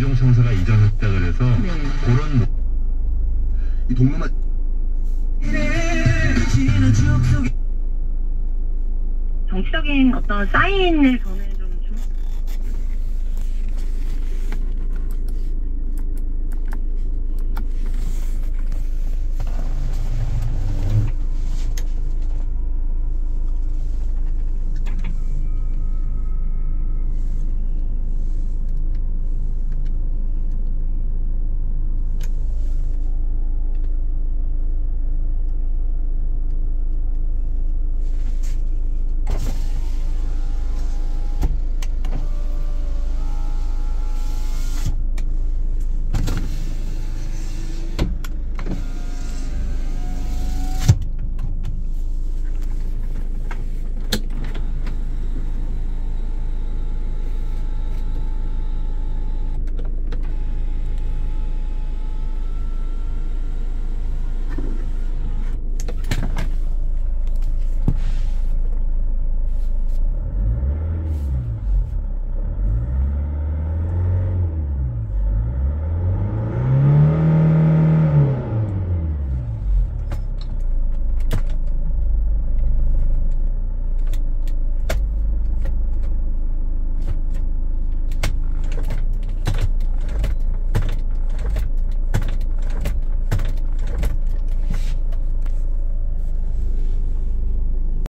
청사가 이전했다 그래서 네. 그런 뭐- 이 동남아 정치적인 어떤 사인을 저는